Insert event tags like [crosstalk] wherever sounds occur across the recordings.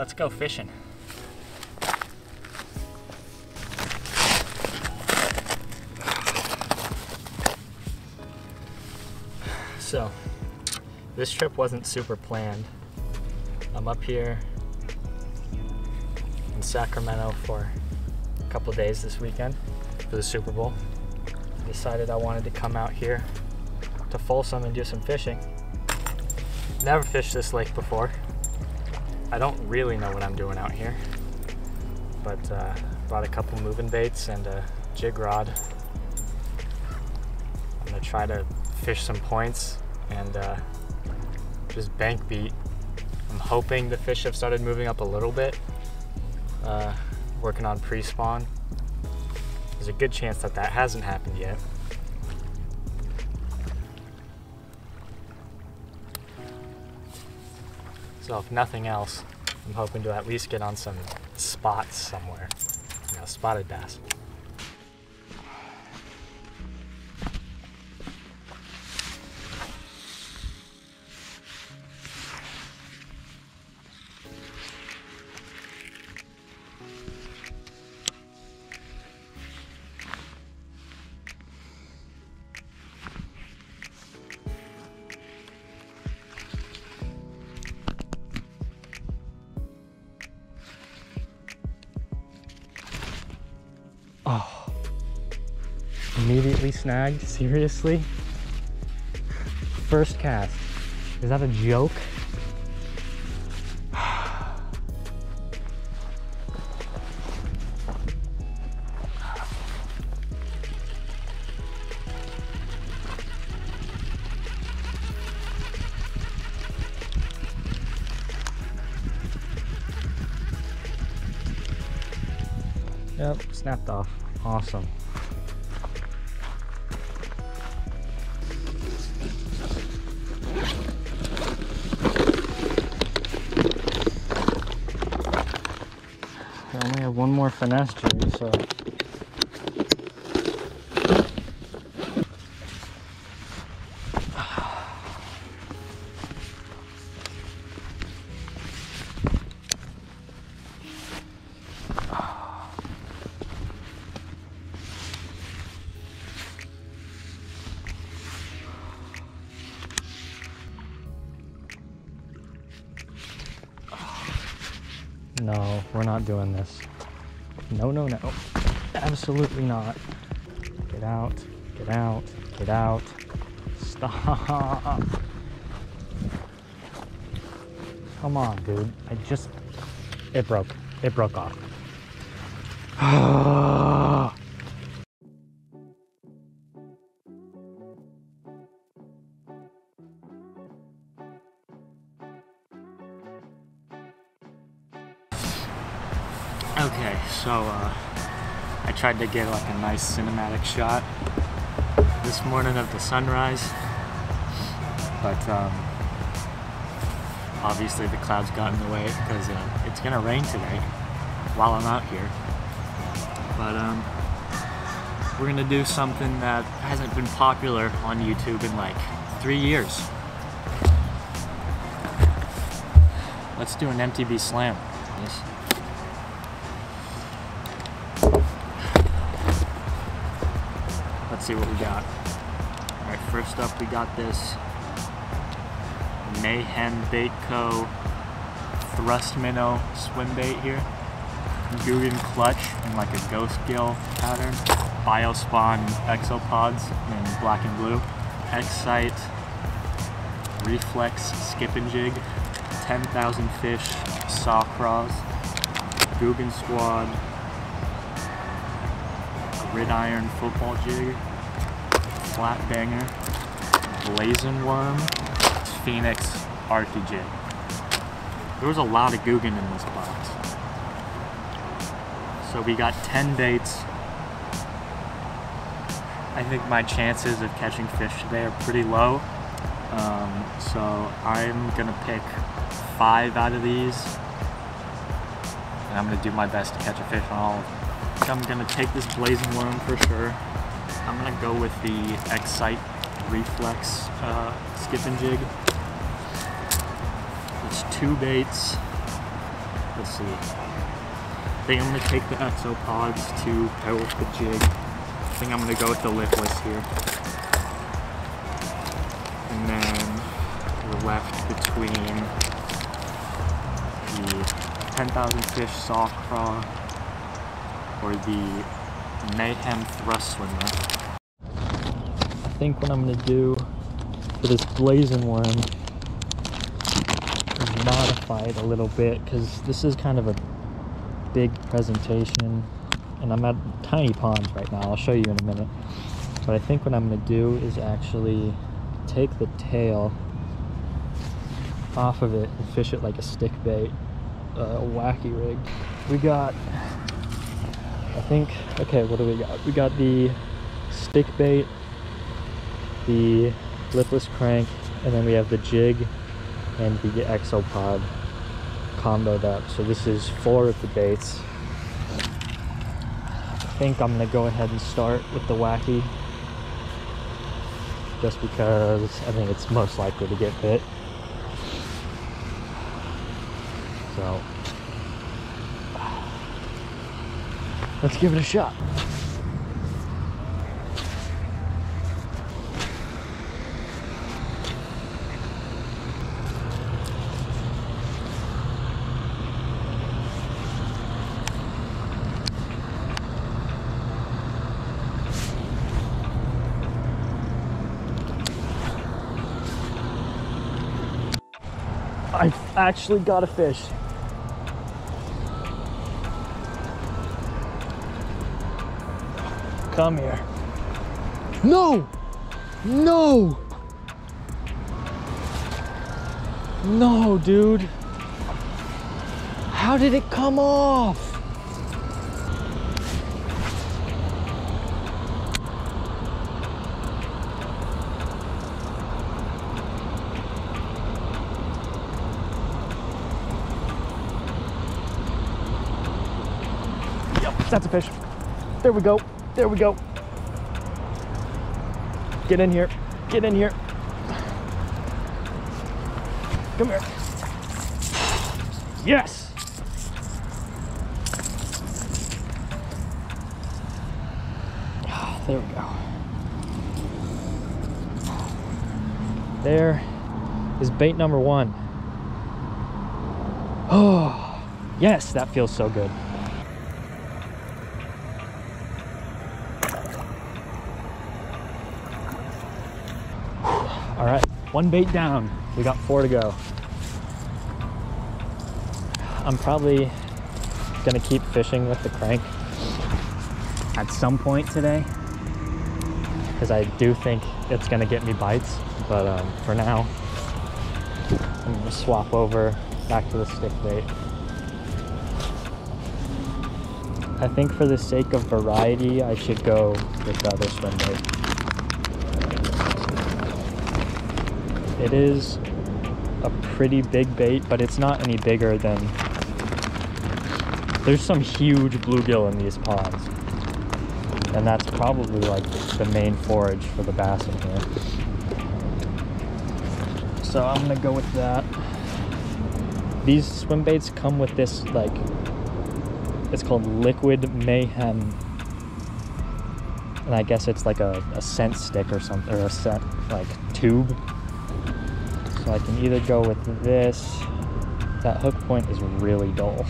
let's go fishing. So, this trip wasn't super planned. I'm up here in Sacramento for a couple days this weekend for the Super Bowl. I decided I wanted to come out here to Folsom and do some fishing. Never fished this lake before. I don't really know what I'm doing out here, but uh, brought a couple moving baits and a jig rod. I'm gonna try to fish some points and uh, just bank beat. I'm hoping the fish have started moving up a little bit. Uh, working on pre-spawn. There's a good chance that that hasn't happened yet. So if nothing else, I'm hoping to at least get on some spots somewhere. You know, spotted bass. Oh. Immediately snagged? Seriously? First cast. Is that a joke? [sighs] Yep, snapped off. Awesome. I only have one more finesse jig, so. No, we're not doing this. No, no, no. Absolutely not. Get out, get out, get out. Stop. Come on, dude. I just. It broke. It broke off. [sighs] [sighs] so uh, I tried to get like a nice cinematic shot this morning of the sunrise, but um, obviously the clouds got in the way because uh, it's gonna rain today while I'm out here. But um, we're gonna do something that hasn't been popular on YouTube in like three years. Let's do an MTB slam. Yes. Let's see what we got. All right, first up we got this Mayhem Bait Co. Thrust Minnow swim bait here. Googan clutch in like a ghost gill pattern. Biospawn exopods in black and blue. Excite Reflex skip and jig. 10,000 fish saw craws. Googan squad gridiron football jig, flat banger, blazing worm, phoenix archy. There was a lot of Googan in this box. So we got 10 baits. I think my chances of catching fish today are pretty low. Um, so I'm gonna pick five out of these. And I'm gonna do my best to catch a fish on all of them. I'm gonna take this blazing worm for sure. I'm gonna go with the Excite Reflex uh, skip and jig. It's two baits. Let's see. I think I'm gonna take the exopods to pair with the jig. I think I'm gonna go with the lipless here. And then we're left between the 10,000 fish saw craw or the mayhem thrust swimmer. Think what I'm gonna do for this blazing worm is modify it a little bit because this is kind of a big presentation and I'm at tiny ponds right now. I'll show you in a minute. But I think what I'm gonna do is actually take the tail off of it and fish it like a stick bait, uh, a wacky rig. We got, I think, okay, what do we got? We got the stick bait, the lipless crank, and then we have the jig and the exopod comboed up. So this is four of the baits. I think I'm gonna go ahead and start with the wacky just because I think it's most likely to get bit. So let's give it a shot. I actually got a fish. Come here. No! No! No, dude. How did it come off? Yep, that's a fish. There we go. There we go. Get in here. Get in here. Come here. Yes. Ah, There we go. There is bait number one. Oh, yes, that feels so good. All right, one bait down. We got four to go. I'm probably gonna keep fishing with the crank at some point today because I do think it's gonna get me bites. But um, for now, I'm gonna swap over back to the stick bait. I think for the sake of variety, I should go with the other swim bait. It is a pretty big bait, but it's not any bigger than. There's some huge bluegill in these ponds. And that's probably like the main forage for the bass in here. So I'm gonna go with that. These swim baits come with this like it's called liquid mayhem and i guess it's like a, a scent stick or something or a scent like tube so i can either go with this. That hook point is really dull.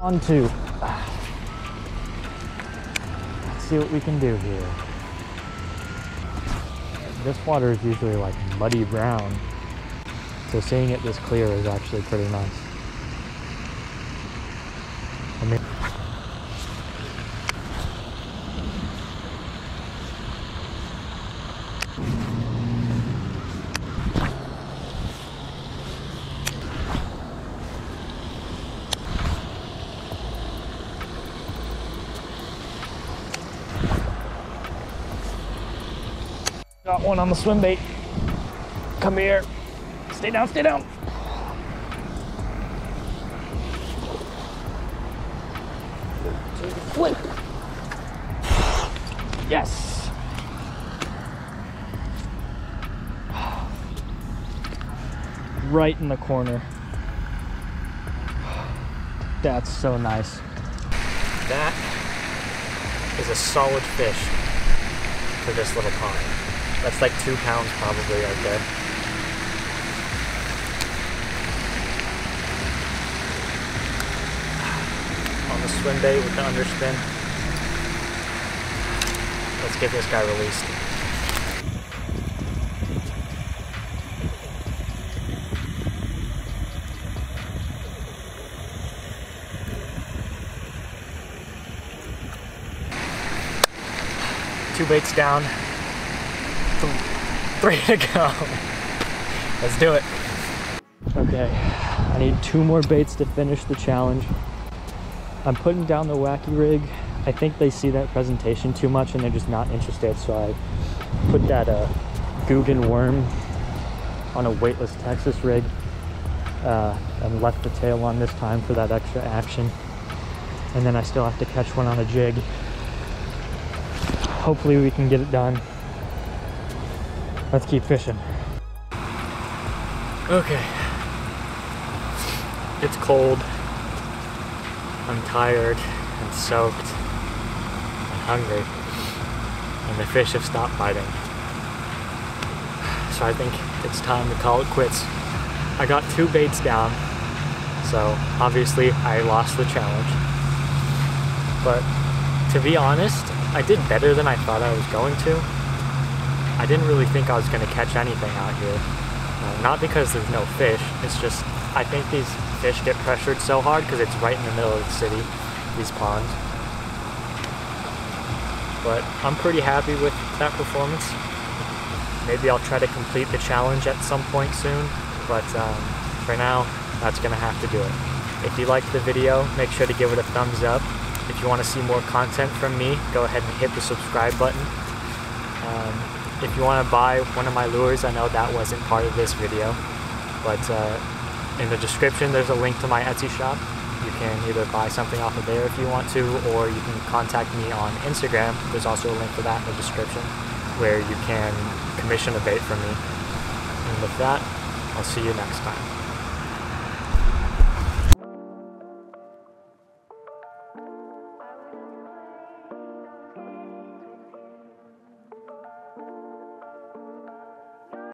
On two let's see what we can do here. This water is usually like muddy brown. So seeing it this clear is actually pretty nice I mean, Got one on the swim bait. Come here. Stay down, stay down. Flip. Yes. Right in the corner. That's so nice. That is a solid fish for this little pond. That's like two pounds probably right there. On the swim bait with the underspin. Let's get this guy released. Two baits down. Three to go. Let's do it. Okay, I need two more baits to finish the challenge. I'm putting down the wacky rig. I think they see that presentation too much and they're just not interested, so I put that uh, Googan worm on a weightless Texas rig uh, and left the tail on this time for that extra action. And then I still have to catch one on a jig hopefully we can get it done. Let's keep fishing. Okay. It's cold. I'm tired and soaked and hungry. And the fish have stopped biting. So I think it's time to call it quits. I got two baits down, so obviously I lost the challenge. But to be honest, I did better than I thought I was going to. I didn't really think I was going to catch anything out here. Uh, not because there's no fish, it's just I think these fish get pressured so hard because it's right in the middle of the city, these ponds. But I'm pretty happy with that performance. Maybe I'll try to complete the challenge at some point soon, but um, for now, that's going to have to do it. If you liked the video, make sure to give it a thumbs up if you want to see more content from me, go ahead and hit the subscribe button. Um, if you want to buy one of my lures, I know that wasn't part of this video, but uh, in the description there's a link to my Etsy shop. You can either buy something off of there if you want to, or you can contact me on Instagram. There's also a link for that in the description, where you can commission a bait from me. And with that, I'll see you next time.